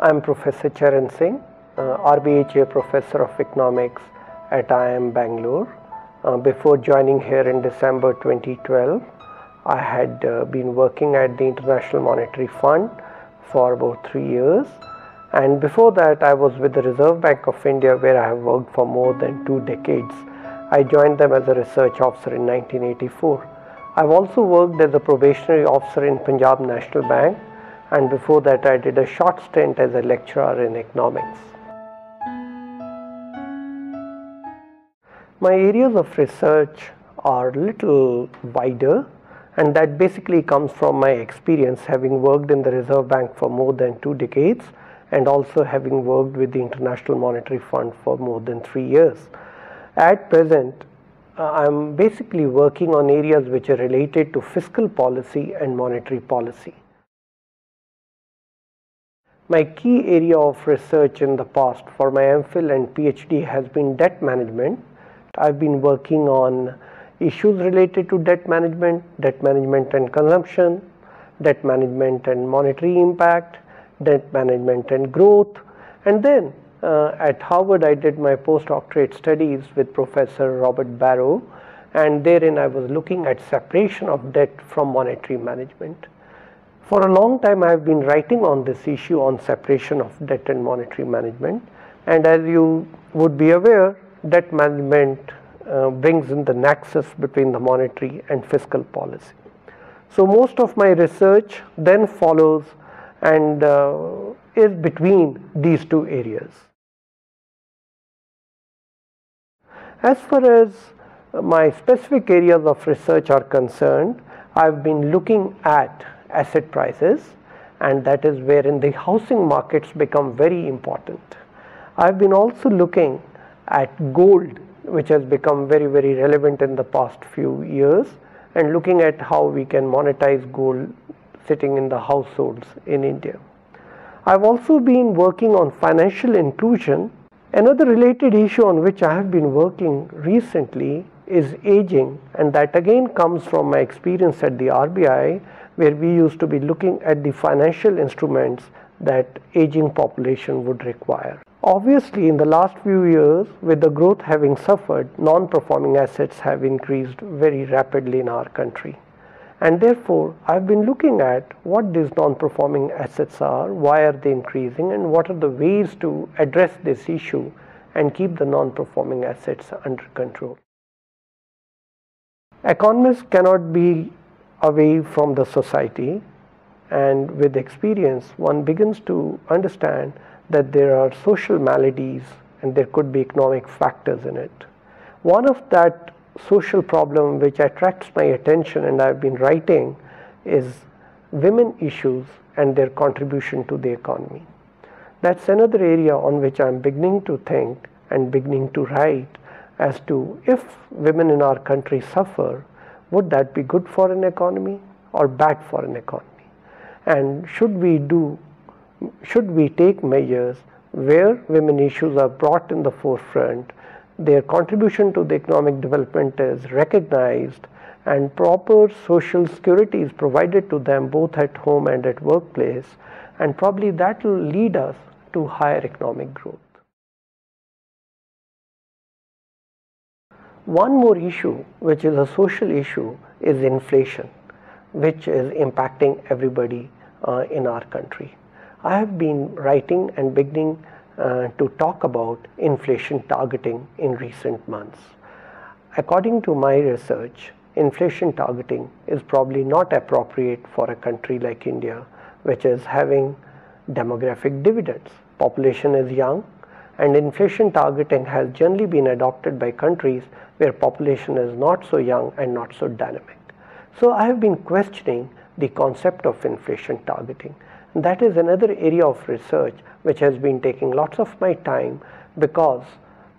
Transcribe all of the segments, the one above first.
I'm Professor Charan Singh, uh, RBI Chair Professor of Economics at IIM Bangalore. Uh, before joining here in December 2012, I had uh, been working at the International Monetary Fund for about three years. And before that, I was with the Reserve Bank of India, where I have worked for more than two decades. I joined them as a research officer in 1984. I've also worked as a probationary officer in Punjab National Bank, and before that, I did a short stint as a lecturer in economics. My areas of research are a little wider and that basically comes from my experience having worked in the Reserve Bank for more than two decades and also having worked with the International Monetary Fund for more than three years. At present, uh, I'm basically working on areas which are related to fiscal policy and monetary policy. My key area of research in the past for my MPhil and PhD has been debt management. I've been working on issues related to debt management, debt management and consumption, debt management and monetary impact, debt management and growth. And then uh, at Harvard, I did my postdoctorate studies with Professor Robert Barro, and therein I was looking at separation of debt from monetary management. For a long time, I have been writing on this issue on separation of debt and monetary management. And as you would be aware, debt management uh, brings in the nexus between the monetary and fiscal policy. So most of my research then follows and uh, is between these two areas. As far as my specific areas of research are concerned, I've been looking at asset prices and that is wherein the housing markets become very important. I've been also looking at gold which has become very very relevant in the past few years and looking at how we can monetize gold sitting in the households in India. I've also been working on financial inclusion. Another related issue on which I have been working recently is aging and that again comes from my experience at the RBI where we used to be looking at the financial instruments that aging population would require. Obviously, in the last few years, with the growth having suffered, non-performing assets have increased very rapidly in our country. And therefore, I've been looking at what these non-performing assets are, why are they increasing, and what are the ways to address this issue and keep the non-performing assets under control. Economists cannot be away from the society and with experience one begins to understand that there are social maladies and there could be economic factors in it. One of that social problem which attracts my attention and I've been writing is women issues and their contribution to the economy. That's another area on which I'm beginning to think and beginning to write as to if women in our country suffer, would that be good for an economy or bad for an economy? And should we do should we take measures where women issues are brought in the forefront, their contribution to the economic development is recognized and proper social security is provided to them both at home and at workplace and probably that will lead us to higher economic growth. One more issue which is a social issue is inflation which is impacting everybody uh, in our country. I have been writing and beginning uh, to talk about inflation targeting in recent months. According to my research, inflation targeting is probably not appropriate for a country like India, which is having demographic dividends. Population is young, and inflation targeting has generally been adopted by countries where population is not so young and not so dynamic. So I have been questioning the concept of inflation targeting that is another area of research which has been taking lots of my time because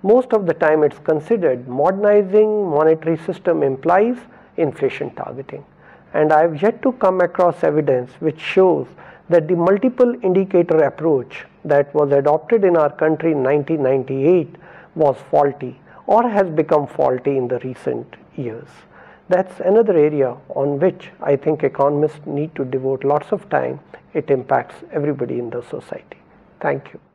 most of the time it's considered modernizing monetary system implies inflation targeting and I have yet to come across evidence which shows that the multiple indicator approach that was adopted in our country in 1998 was faulty or has become faulty in the recent years. That's another area on which I think economists need to devote lots of time. It impacts everybody in the society. Thank you.